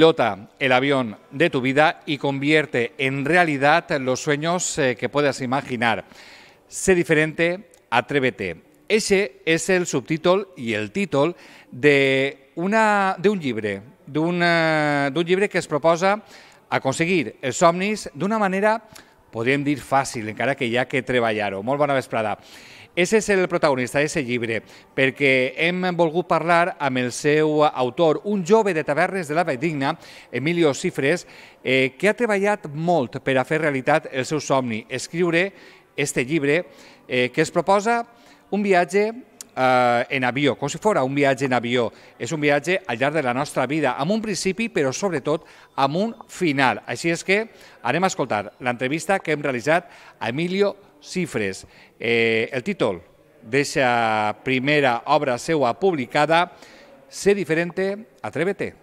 Pilota el avión de tu vida y convierte en realidad los sueños eh, que puedas imaginar. Sé diferente, atrévete. Ese és el subtítol i el títol d'un llibre, d'un llibre que es proposa aconseguir els somnis d'una manera, podríem dir, fàcil, encara que hi ha que treballar-ho. Molt bona vesprada. Ese és el protagonista d'aquest llibre, perquè hem volgut parlar amb el seu autor, un jove de tavernes de la Valldigna, Emilio Cifres, eh, que ha treballat molt per a fer realitat el seu somni, escriure este llibre eh, que es proposa un viatge eh, en avió, com si fos un viatge en avió. És un viatge al llarg de la nostra vida, amb un principi, però sobretot amb un final. Així és que anem a escoltar l'entrevista que hem realitzat a Emilio Cifres. Eh, el títol d'aquesta primera obra seva publicada, Sé diferente, atrévete.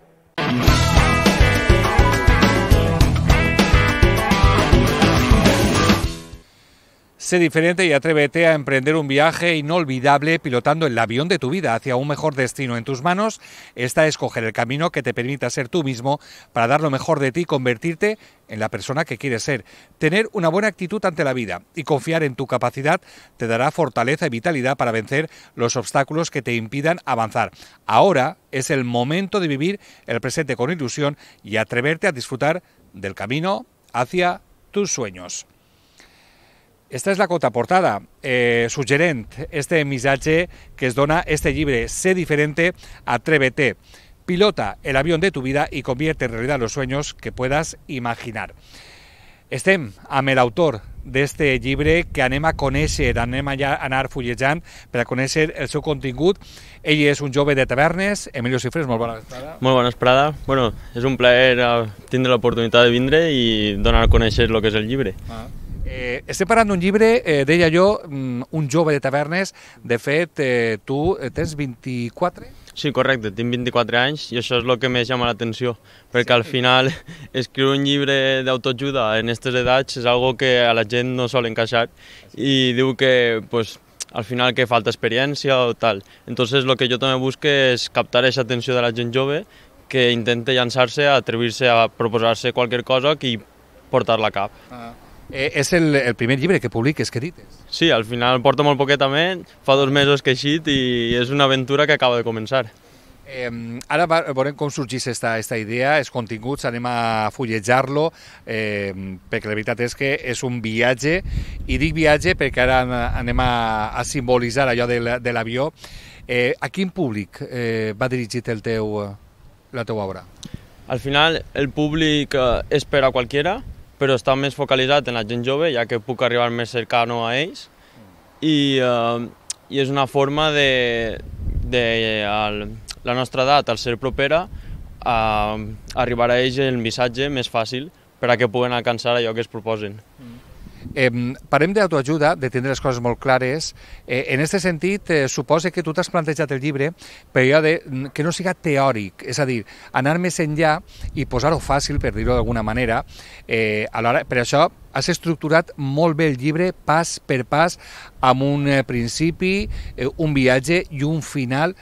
Sé diferente y atrévete a emprender un viaje inolvidable pilotando el avión de tu vida hacia un mejor destino. En tus manos está escoger el camino que te permita ser tú mismo para dar lo mejor de ti y convertirte en la persona que quieres ser. Tener una buena actitud ante la vida y confiar en tu capacidad te dará fortaleza y vitalidad para vencer los obstáculos que te impidan avanzar. Ahora es el momento de vivir el presente con ilusión y atreverte a disfrutar del camino hacia tus sueños. Esta és la contraportada, eh, suggerent este missatge que es dona este llibre, Sé diferente, atrévete. Pilota el avión de tu vida y convierte en realidad los sueños que puedas imaginar. Estem amb l'autor d'este llibre que anem a conèixer, anem a anar fullejant per a conèixer el seu contingut. Ell és un jove de tavernes, Emilio Cifres, molt bona vesprada. Molt bona vesprada. Bueno, és un plaer eh, tindre l'oportunitat de vindre i donar a conèixer el que és el llibre. Ah. Eh, estem parlant d'un llibre, eh, deia jo, mm, un jove de tavernes. De fet, eh, tu eh, tens 24? Sí, correcte, tinc 24 anys i això és el que més llama l'atenció, perquè sí. al final escriure un llibre d'autoajuda en aquestes edats és algo que a la gent no sol encaixar i diu que pues, al final que falta experiència o tal. Entonces lo que jo també busco és captar aquesta atenció de la gent jove que intente llançar-se, atrevir-se a proposar-se qualsevol cosa i portar-la a cap. Ah. Eh, és el, el primer llibre que publiques, que edites. Sí, al final porta molt poquetament, fa dos mesos que he eixit i és una aventura que acaba de començar. Eh, ara veurem com sorgís esta, esta idea, els continguts, anem a fullejar-lo, eh, perquè la veritat és que és un viatge, i dic viatge perquè ara anem a, a simbolitzar allò de l'avió. Eh, a quin públic eh, va dirigit el teu, la teua obra? Al final, el públic eh, és per a qualquiera, però està més focalitzat en la gent jove, ja que puc arribar més cercano a ells, i, eh, i és una forma de, de el, la nostra edat, al ser propera, a arribar a ells el missatge més fàcil per a que puguen alcançar allò que es proposen. Mm. Eh, parem d'autoajuda, de tindre les coses molt clares. Eh, en aquest sentit, eh, suposa que tu t'has plantejat el llibre per allò de, que no siga teòric, és a dir, anar més enllà i posar-ho fàcil, per dir-ho d'alguna manera. Eh, alhora, per això has estructurat molt bé el llibre pas per pas amb un eh, principi, eh, un viatge i un final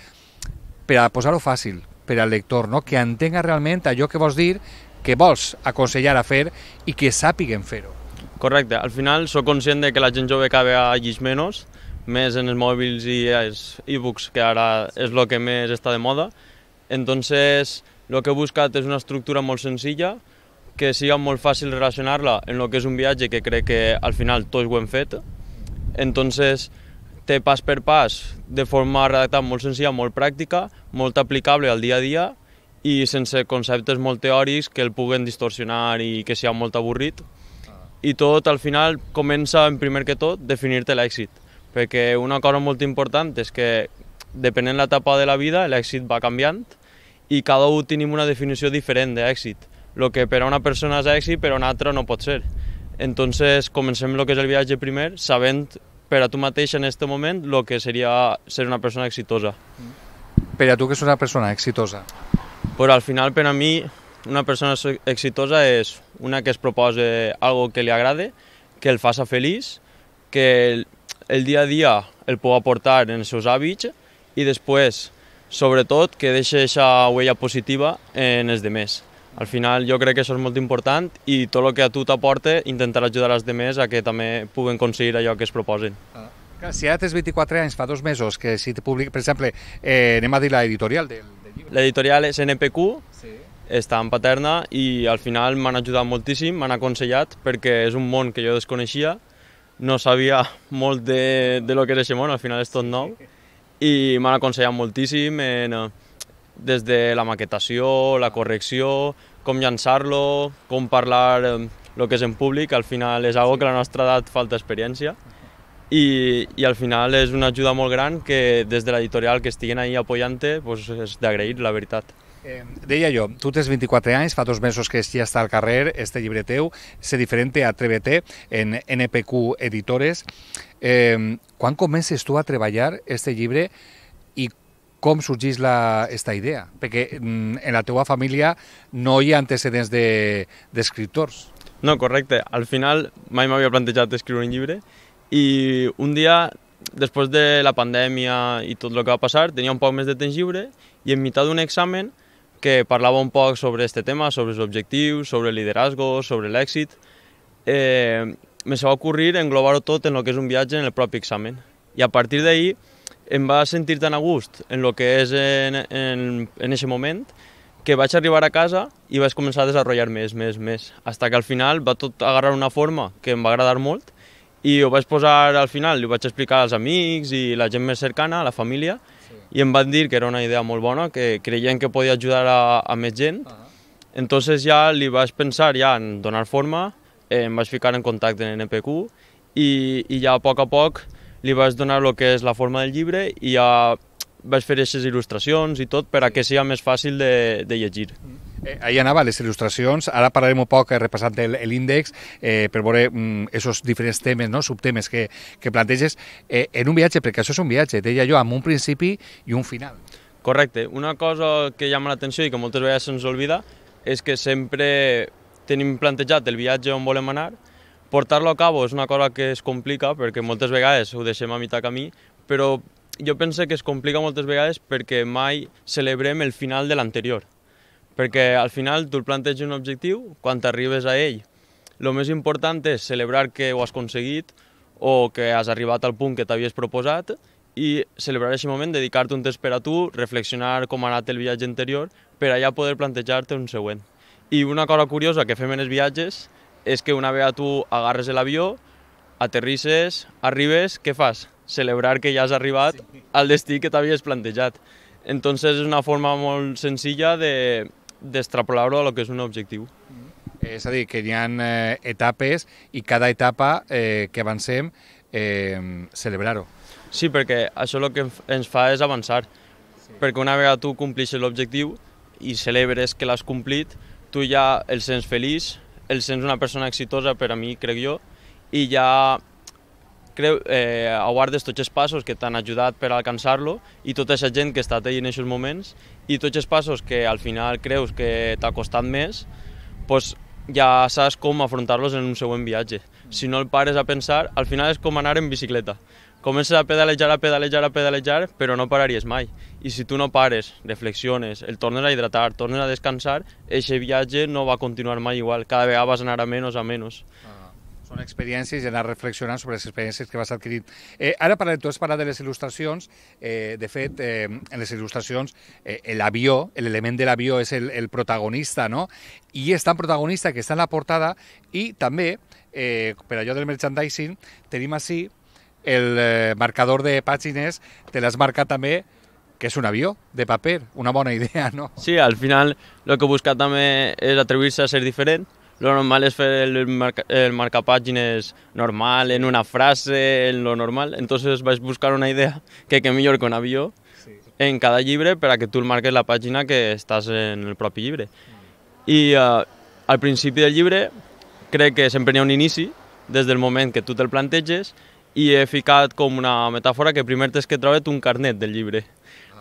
per a posar-ho fàcil per al lector, no? que entenga realment allò que vols dir, que vols aconsellar a fer i que sàpiguen fer-ho. Correcte, al final sóc conscient de que la gent jove cada llegir menys, més en els mòbils i els e-books, que ara és el que més està de moda. Entonces, el que he buscat és una estructura molt senzilla, que siga molt fàcil relacionar-la en el que és un viatge que crec que al final tots ho hem fet. Entonces, té pas per pas, de forma redactada molt senzilla, molt pràctica, molt aplicable al dia a dia i sense conceptes molt teòrics que el puguen distorsionar i que sigui molt avorrit i tot al final comença en primer que tot definir-te l'èxit, perquè una cosa molt important és que depenent l'etapa de la vida l'èxit va canviant i cada un tenim una definició diferent d'èxit. El que per a una persona és èxit, per a una altra no pot ser. Entonces comencem el que és el viatge primer, sabent per a tu mateix en aquest moment el que seria ser una persona exitosa. Per a tu que és una persona exitosa? Però al final per a mi una persona exitosa és una que es proposa algo que li agrade, que el faça feliç, que el, el dia a dia el pugui aportar en els seus hàbits i després, sobretot, que deixi aquesta huella positiva en els demés. Al final jo crec que això és molt important i tot el que a tu t'aporta intentar ajudar els demés a que també puguen aconseguir allò que es proposen. Ah. Si ara tens 24 anys, fa dos mesos, que si te publica, per exemple, eh, anem a dir l'editorial del, del llibre. L'editorial és NPQ, Sí. Està en Paterna i al final m'han ajudat moltíssim, m'han aconsellat perquè és un món que jo desconeixia, no sabia molt de, de lo que és aquest món, al final és tot nou, i m'han aconsellat moltíssim en, eh, des de la maquetació, la correcció, com llançar-lo, com parlar eh, el que és en públic, al final és algo que a la nostra edat falta experiència i, i al final és una ajuda molt gran que des de l'editorial que estiguen ahí apoyant-te pues, és d'agrair, la veritat. Eh, deia jo, tu tens 24 anys, fa dos mesos que ja està al carrer, este llibre teu, Ser diferente, Atrévete, en NPQ Editores. Eh, quan comences tu a treballar este llibre i com sorgeix la, esta idea? Perquè mm, en la teua família no hi ha antecedents d'escriptors. De, No, correcte. Al final mai m'havia plantejat escriure un llibre i un dia, després de la pandèmia i tot el que va passar, tenia un poc més de temps lliure i en meitat d'un examen que parlava un poc sobre este tema, sobre els objectius, sobre el liderazgo, sobre l'èxit, eh, me se va ocurrir englobar-ho tot en el que és un viatge en el propi examen. I a partir d'ahir em va sentir tan a gust en el que és en, en, en aquest moment que vaig arribar a casa i vaig començar a desenvolupar més, més, més, hasta que al final va tot agarrar una forma que em va agradar molt i ho vaig posar al final, ho vaig explicar als amics i la gent més cercana, a la família. I em van dir que era una idea molt bona, que creien que podia ajudar a, a més gent. Uh -huh. Entonces ja li vaig pensar ja en donar forma, eh, em vaig ficar en contacte en NPQ i, i ja a poc a poc li vaig donar el que és la forma del llibre i ja vaig fer aquestes il·lustracions i tot per a que sigui més fàcil de, de llegir. Eh, ahí anava, les il·lustracions. Ara parlarem un poc, repassant l'índex, eh, per veure mm, esos diferents temes, no? subtemes que, que planteges eh, en un viatge, perquè això és un viatge, deia jo, amb un principi i un final. Correcte. Una cosa que llama l'atenció i que moltes vegades se'ns oblida és que sempre tenim plantejat el viatge on volem anar, portar-lo a cabo és una cosa que es complica perquè moltes vegades ho deixem a mitjà camí, però jo penso que es complica moltes vegades perquè mai celebrem el final de l'anterior. Perquè al final tu el planteges un objectiu, quan t'arribes a ell, el més important és celebrar que ho has aconseguit o que has arribat al punt que t'havies proposat i celebrar aquest moment, dedicar-te un temps per a tu, reflexionar com ha anat el viatge anterior, per allà poder plantejar-te un següent. I una cosa curiosa que fem en els viatges és que una vegada tu agarres l'avió, aterrisses, arribes, què fas? Celebrar que ja has arribat al destí que t'havies plantejat. Entonces és una forma molt senzilla de d'extrapolar-ho a lo que és un objectiu. És a dir, que hi ha eh, etapes i cada etapa eh, que avancem eh, celebrar-ho. Sí, perquè això el que ens fa és avançar. Sí. Perquè una vegada tu complixes l'objectiu i celebres que l'has complit, tu ja el sents feliç, el sents una persona exitosa per a mi, crec jo, i ja creu, eh, aguardes tots els passos que t'han ajudat per alcançar-lo i tota aquesta gent que està allà en aquests moments i tots els passos que al final creus que t'ha costat més, pues, ja saps com afrontar-los en un següent viatge. Si no el pares a pensar, al final és com anar en bicicleta. Comences a pedalejar, a pedalejar, a pedalejar, però no pararies mai. I si tu no pares, reflexiones, el tornes a hidratar, tornes a descansar, aquest viatge no va continuar mai igual. Cada vegada vas anar a menys a menys. Ah. Són experiències i anar reflexionant sobre les experiències que vas adquirint. Eh, ara parlem, tu has parlat de les il·lustracions. Eh, de fet, eh, en les il·lustracions, eh, l'avió, l'element de l'avió és el, el protagonista, no? I és tan protagonista que està en la portada i també, eh, per allò del merchandising, tenim així el eh, marcador de pàgines, te l'has marcat també que és un avió de paper, una bona idea, no? Sí, al final el que he buscat també és atribuir-se a ser diferent, lo normal és fer el, marca, el marcapàgines normal, en una frase, en lo normal. Entonces vaig buscar una idea que que millor que un avió sí. en cada llibre per a que tu el marques la pàgina que estàs en el propi llibre. I uh, al principi del llibre crec que sempre n'hi ha un inici, des del moment que tu te'l planteges, i he ficat com una metàfora que primer tens que treure't un carnet del llibre.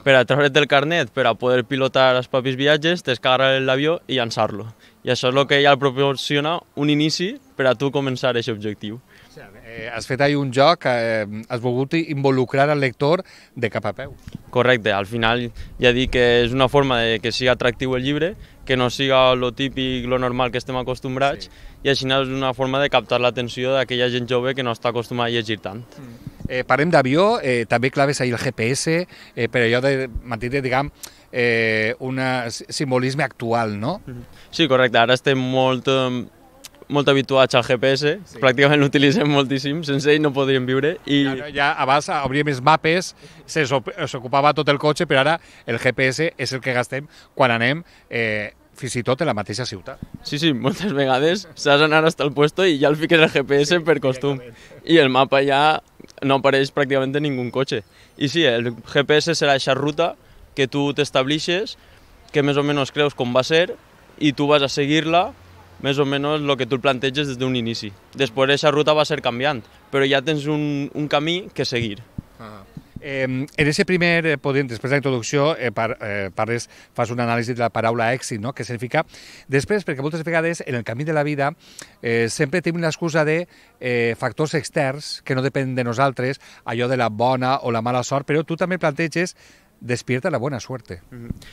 Per a treure't el carnet, per a poder pilotar els propis viatges, tens que agarrar l'avió i llançar-lo. I això és el que ja proporciona un inici per a tu començar aquest objectiu. Eh, has fet ahir un joc, eh, has volgut involucrar el lector de cap a peu. Correcte, al final ja dic que és una forma de que sigui atractiu el llibre, que no siga lo típic, lo normal que estem acostumbrats, sí. i així és una forma de captar l'atenció d'aquella gent jove que no està acostumada a llegir tant. Mm. Eh, parlem d'avió, eh, també claves ahir el GPS, eh, per allò de mantenir, diguem, eh, un simbolisme actual, no? Sí, correcte. Ara estem molt, eh, molt habituats al GPS, sí. pràcticament l'utilitzem moltíssim, sense ell no podríem viure. I... Claro, ja abans obríem els mapes, s'ocupava tot el cotxe, però ara el GPS és el que gastem quan anem eh, fins i tot en la mateixa ciutat. Sí, sí, moltes vegades s'has d'anar fins al puesto i ja el fiques el GPS per costum. I el mapa ja no apareix pràcticament en ningú cotxe. I sí, el GPS serà aquesta ruta que tu t'establixes, que més o menys creus com va ser, i tu vas a seguir-la més o menys el que tu planteges des d'un inici. Després aquesta ruta va ser canviant, però ja tens un, un camí que seguir. Ah. Eh, en aquest primer, podem, després de la introducció, eh, par, eh, parles, fas un anàlisi de la paraula èxit, no? què significa. Després, perquè moltes vegades en el camí de la vida eh, sempre tenim l'excusa de eh, factors externs que no depenen de nosaltres, allò de la bona o la mala sort, però tu també planteges despierta la bona suerte.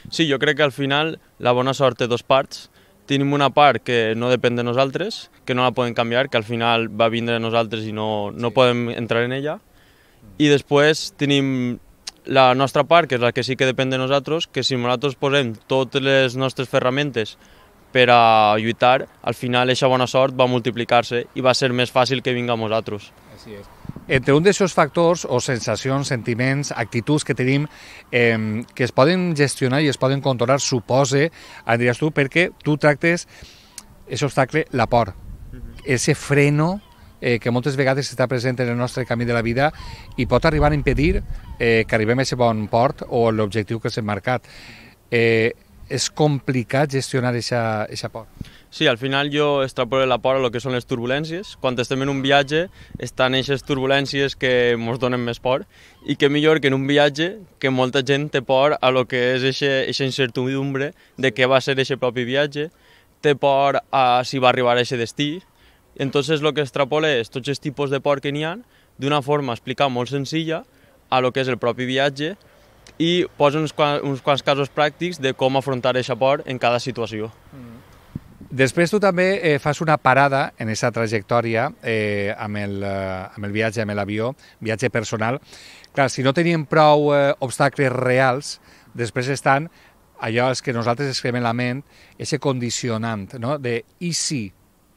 Sí, jo crec que al final la bona sort té dos parts. Tenim una part que no depèn de nosaltres, que no la podem canviar, que al final va vindre de nosaltres i no, no podem entrar en ella, i després tenim la nostra part, que és la que sí que depèn de nosaltres, que si nosaltres posem totes les nostres ferramentes per a lluitar, al final aquesta bona sort va multiplicar-se i va ser més fàcil que vinga a nosaltres. Així és. Entre un d'aquests factors o sensacions, sentiments, actituds que tenim eh, que es poden gestionar i es poden controlar, supose, en diries tu, perquè tu tractes aquest obstacle, la por, ese freno eh, que moltes vegades està present en el nostre camí de la vida i pot arribar a impedir eh, que arribem a aquest bon port o l'objectiu que s'ha marcat. Eh, és complicat gestionar aquesta por. Sí, al final jo extrapolo la por a lo que són les turbulències. Quan estem en un viatge, estan aquestes turbulències que ens donen més por i que millor que en un viatge que molta gent té por a lo que és aquesta incertidumbre de què va ser aquest propi viatge, té por a si va arribar a aquest destí, Entonces lo que extrapolé és tots els tipus de por que n'hi ha d'una forma explicar molt senzilla a lo que és el propi viatge i posa uns, uns quants casos pràctics de com afrontar aquesta por en cada situació. Mm. Després tu també eh, fas una parada en aquesta trajectòria eh, amb, el, eh, amb el viatge, amb l'avió, viatge personal. Clar, si no teníem prou eh, obstacles reals, després estan allò és que nosaltres escrivim en la ment, aquest condicionant, no? de i si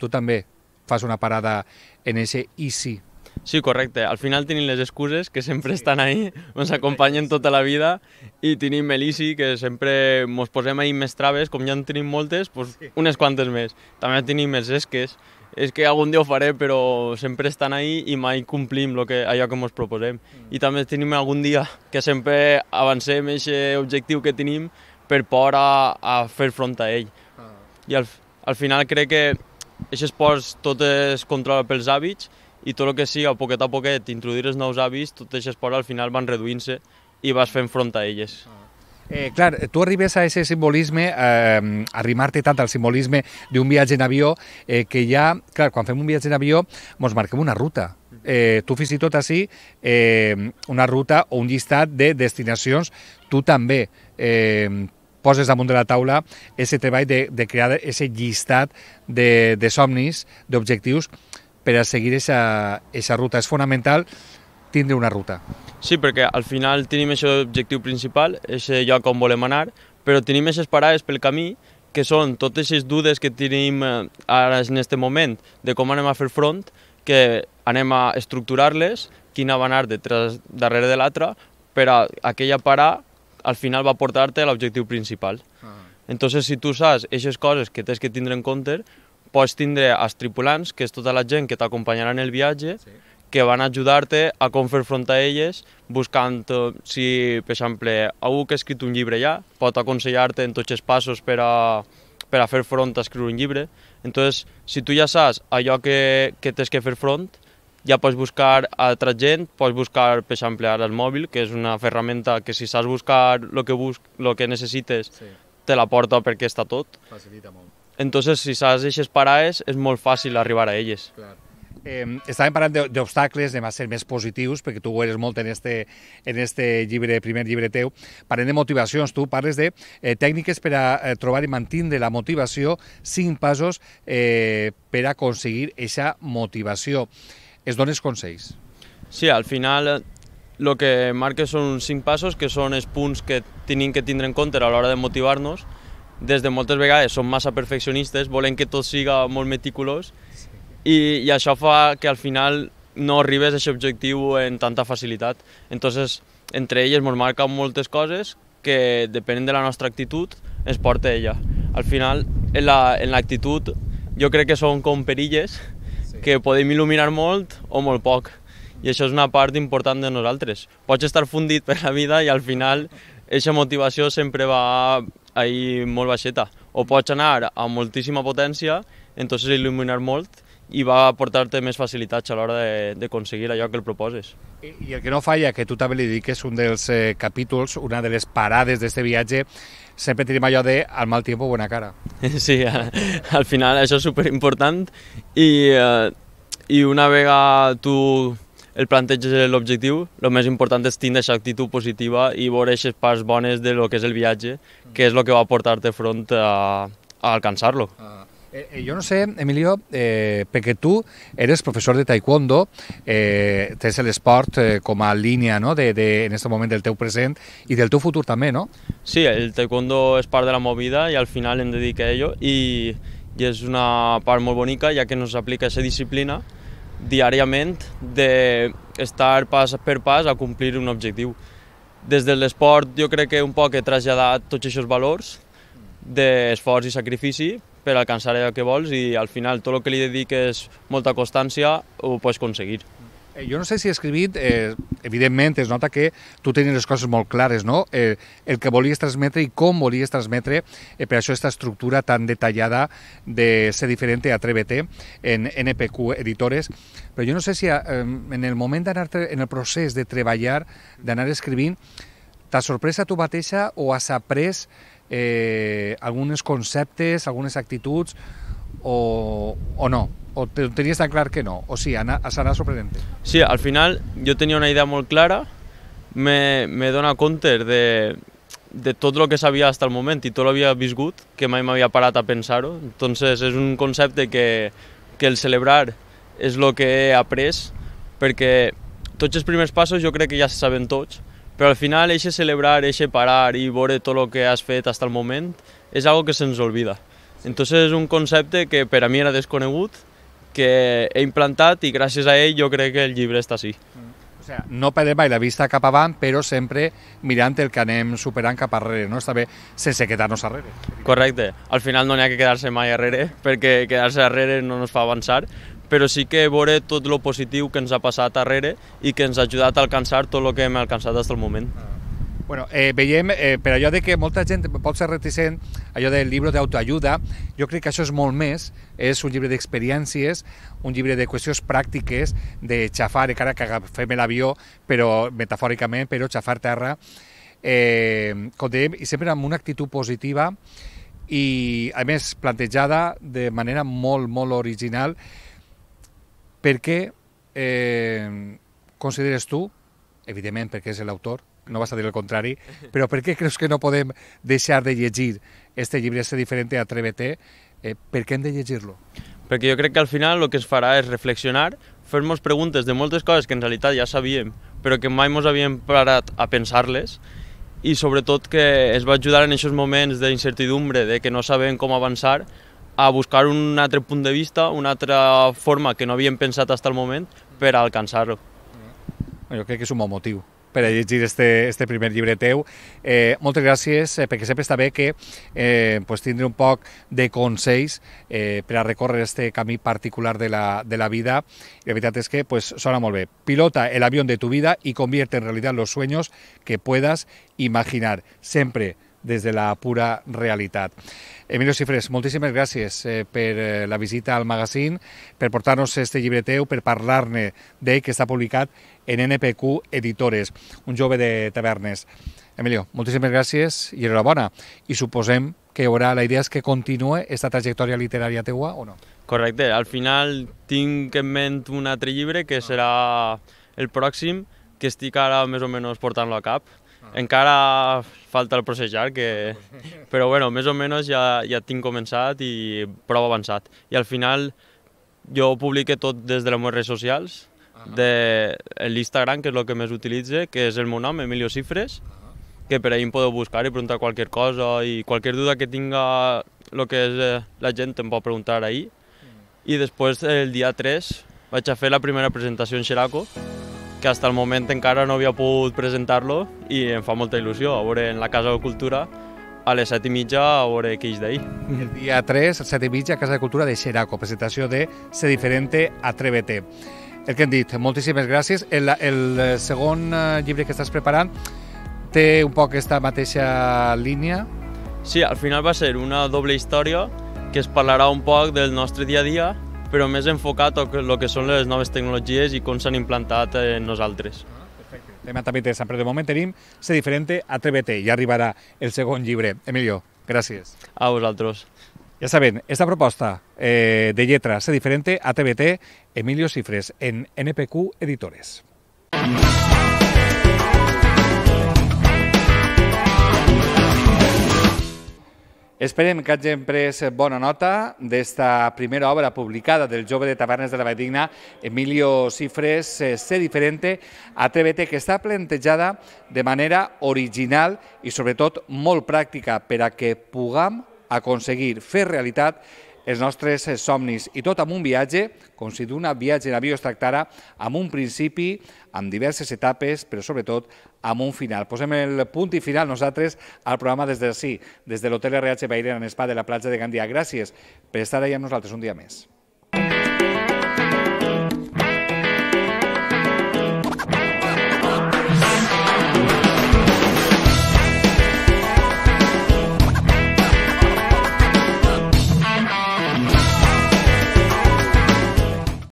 tu també fas una parada en ese easy. Sí, correcte. Al final tenim les excuses que sempre estan ahí, ens acompanyen tota la vida i tenim l'Easy que sempre ens posem ahí més traves, com ja en tenim moltes, pues unes quantes més. També tenim els esques, és que algun dia ho faré, però sempre estan ahí i mai complim lo que, allò que ens proposem. I també tenim algun dia que sempre avancem aquest objectiu que tenim per por a, a fer front a ell. Ah. I al, al final crec que aquest esport tot es controla pels hàbits i tot el que siga poquet a poquet introduir els nous hàbits, tot aquest esport al final van reduint-se i vas fent front a elles. Eh, clar, tu arribes a aquest simbolisme, eh, arrimar-te tant al simbolisme d'un viatge en avió, eh, que ja, clar, quan fem un viatge en avió, ens marquem una ruta. Eh, tu fins i tot així, eh, una ruta o un llistat de destinacions, tu també. Eh, poses damunt de la taula aquest treball de, de crear aquest llistat de, de somnis, d'objectius, per a seguir aquesta ruta. És fonamental tindre una ruta. Sí, perquè al final tenim aquest objectiu principal, aquest lloc on volem anar, però tenim aquestes parades pel camí que són totes aquestes dudes que tenim eh, ara en aquest moment de com anem a fer front, que anem a estructurar-les, quina va anar detrás, darrere de l'altra, per a aquella parar al final va portar-te a l'objectiu principal. Ah. Entonces, si tu saps aquestes coses que tens que tindre en compte, pots tindre els tripulants, que és tota la gent que t'acompanyarà en el viatge, sí. que van ajudar-te a com fer front a elles, buscant, eh, si, per exemple, algú que ha escrit un llibre ja, pot aconsellar-te en tots els passos per a, per a fer front a escriure un llibre. Entonces, si tu ja saps allò que, que tens que fer front, ja pots buscar altra gent, pots buscar, per exemple, ara el mòbil, que és una ferramenta que si saps buscar el que, bus lo que necessites, sí. te la porta perquè està tot. Facilita molt. Entonces, si saps aquestes parades, és molt fàcil arribar a elles. Clar. Eh, estàvem parlant d'obstacles, anem a ser més positius, perquè tu ho eres molt en este, en este llibre, primer llibre teu. Parlem de motivacions, tu parles de eh, tècniques per a eh, trobar i mantenir la motivació, cinc passos eh, per a aconseguir aquesta motivació. Es dones consells? Sí, al final el que marques són cinc passos que són els punts que tenim que tindre en compte a l'hora de motivar-nos. Des de moltes vegades som massa perfeccionistes, volem que tot siga molt meticulós i, i això fa que al final no arribes a aquest objectiu en tanta facilitat. Entonces, entre elles ens marca moltes coses que depenen de la nostra actitud ens porta ella. Al final, en l'actitud la, jo crec que són com perilles sí. que podem il·luminar molt o molt poc. I això és una part important de nosaltres. Pots estar fundit per la vida i al final aquesta motivació sempre va ahí molt baixeta. O pots anar a moltíssima potència, entonces il·luminar molt i va portar-te més facilitats a l'hora d'aconseguir allò que el proposes. I, I el que no falla, que tu també li és un dels eh, capítols, una de les parades d'aquest viatge, sempre tenim allò de al mal tiempo buena cara. Sí, al final això és superimportant i, eh, i una vegada tu el planteges l'objectiu, el més important és tindre aquesta actitud positiva i veure aquestes parts bones de lo que és el viatge, que és el que va portar-te front a, a alcançar-lo. Ah. Eh, eh, jo no sé, Emilio, eh, perquè tu eres professor de taekwondo, eh, tens l'esport eh, com a línia no? de, de, en aquest moment del teu present i del teu futur també, no? Sí, el taekwondo és part de la meva vida i al final em dedico a ello i, i és una part molt bonica ja que nos aplica aquesta disciplina diàriament d'estar pas per pas a complir un objectiu. Des de l'esport jo crec que un poc he traslladat tots aquests valors d'esforç i sacrifici per alcançar allò que vols i al final tot el que li dediques molta constància ho pots aconseguir. Eh, jo no sé si he escrit, eh, evidentment es nota que tu tenies les coses molt clares, no? Eh, el que volies transmetre i com volies transmetre, eh, per això aquesta estructura tan detallada de ser diferent a Atrévete en NPQ Editores, però jo no sé si eh, en el moment d'anar, en el procés de treballar, d'anar escrivint, t'ha sorprès a tu mateixa o has après eh, alguns conceptes, algunes actituds, o, o no? O tenies tan clar que no? O sí, serà sorprenent? Sí, al final jo tenia una idea molt clara, me, me dona compte de, de tot el que sabia fins al moment i tot l'havia viscut, que mai m'havia parat a pensar-ho. Entonces és un concepte que, que el celebrar és el que he après, perquè tots els primers passos jo crec que ja se saben tots, però al final eixe celebrar, eixe parar i veure tot el que has fet fins al moment és algo que se'ns olvida. Entonces és un concepte que per a mi era desconegut, que he implantat i gràcies a ell jo crec que el llibre està així. O sea, no perdem mai la vista cap avant, però sempre mirant el que anem superant cap arrere, no? Està bé sense quedar-nos arrere. Correcte. Al final no n'hi ha que quedar-se mai arrere, perquè quedar-se arrere no ens fa avançar, però sí que veure tot lo positiu que ens ha passat darrere i que ens ha ajudat a alcançar tot el que hem alcançat fins al moment. Ah. Bueno, eh, veiem, eh, per allò de que molta gent pot ser reticent, allò del llibre d'autoajuda, jo crec que això és molt més, és un llibre d'experiències, un llibre de qüestions pràctiques, de xafar, encara que agafem l'avió, però metafòricament, però xafar terra, eh, com dèiem, i sempre amb una actitud positiva i, a més, plantejada de manera molt, molt original, per què eh, consideres tu, evidentment perquè és l'autor, no vas a dir el contrari, però per què creus que no podem deixar de llegir este llibre Ser diferent a Atrévete? Eh, per què hem de llegir-lo? Perquè jo crec que al final el que es farà és reflexionar, fer-nos preguntes de moltes coses que en realitat ja sabíem, però que mai ens havíem parat a pensar-les, i sobretot que es va ajudar en aquests moments d'incertidumbre, de que no sabem com avançar, a buscar un altre punt de vista, una altra forma que no havíem pensat fins al moment per alcançar-ho. Jo crec que és un bon motiu per a llegir este, este primer llibre teu. Eh, moltes gràcies, eh, perquè sempre està bé que eh, pues, tindre un poc de consells eh, per a recórrer este camí particular de la, de la vida. I la veritat és que pues, sona molt bé. Pilota el avión de tu vida y convierte en realidad los sueños que puedas imaginar. Sempre des de la pura realitat. Emilio Cifres, moltíssimes gràcies eh, per eh, la visita al magazín, per portar-nos este llibre teu, per parlar-ne d'ell, que està publicat en NPQ Editores, un jove de tavernes. Emilio, moltíssimes gràcies i enhorabona. I suposem que hi haurà, la idea és que continue aquesta trajectòria literària teua o no? Correcte, al final tinc en ment un altre llibre que serà el pròxim, que estic ara més o menys portant-lo a cap. Encara falta el processar, que... però bueno, més o menys ja, ja tinc començat i prou avançat. I al final jo publique tot des de les meves redes socials, de l'Instagram, que és el que més utilitze, que és el meu nom, Emilio Cifres, que per ahí em podeu buscar i preguntar qualsevol cosa i qualsevol duda que tinga el que és eh, la gent em pot preguntar ahí. I després, el dia 3, vaig a fer la primera presentació en Xeraco, que fins al moment encara no havia pogut presentar-lo i em fa molta il·lusió, a veure en la Casa de Cultura a les set i mitja a veure què és d'ahir. El dia 3, a set i mitja, Casa de Cultura de Xeraco, presentació de Se Diferente, Atrévete. El que hem dit, moltíssimes gràcies. El, el segon eh, llibre que estàs preparant té un poc aquesta mateixa línia? Sí, al final va ser una doble història que es parlarà un poc del nostre dia a dia, però més enfocat a el que són les noves tecnologies i com s'han implantat en nosaltres. Tema també interessant, però de moment tenim Ser diferente, Atrévete, i arribarà el segon llibre. Emilio, gràcies. A vosaltres. Ja saben, esta proposta eh, de lletra Ser diferente, Atrévete, Emilio Cifres, en NPQ Editores. Esperem que hagin pres bona nota d'esta primera obra publicada del jove de Tavernes de la Valldigna, Emilio Cifres, eh, Ser diferente, Atrévete, que està plantejada de manera original i sobretot molt pràctica per a que puguem aconseguir fer realitat els nostres somnis. I tot amb un viatge, com si d'un viatge en avió es tractara, amb un principi, amb diverses etapes, però sobretot amb un final. Posem el punt i final nosaltres al programa des de sí, des de l'Hotel RH Bairena en Spa de la platja de Gandia. Gràcies per estar ahí amb nosaltres un dia més.